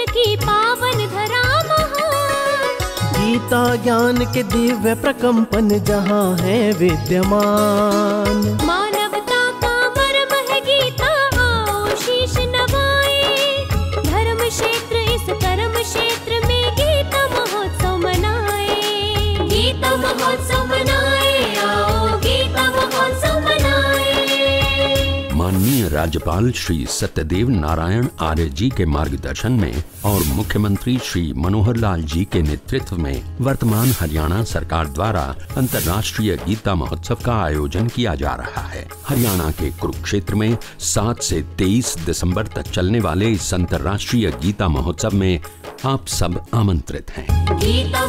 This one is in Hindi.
ई पावन धरा गीता ज्ञान के दिव्य प्रकंपन जहाँ है विद्यमान। मानवता का परम है गीता आओ शीश नवाए। धर्म क्षेत्र इस कर्म क्षेत्र माननीय राज्यपाल श्री सत्यदेव नारायण आर्य जी के मार्गदर्शन में और मुख्यमंत्री श्री मनोहर लाल जी के नेतृत्व में वर्तमान हरियाणा सरकार द्वारा अंतर्राष्ट्रीय गीता महोत्सव का आयोजन किया जा रहा है। हरियाणा के कुरुक्षेत्र में 7 से 23 दिसंबर तक चलने वाले इस अंतर्राष्ट्रीय गीता महोत्सव में आप सब आमंत्रित हैं। गीता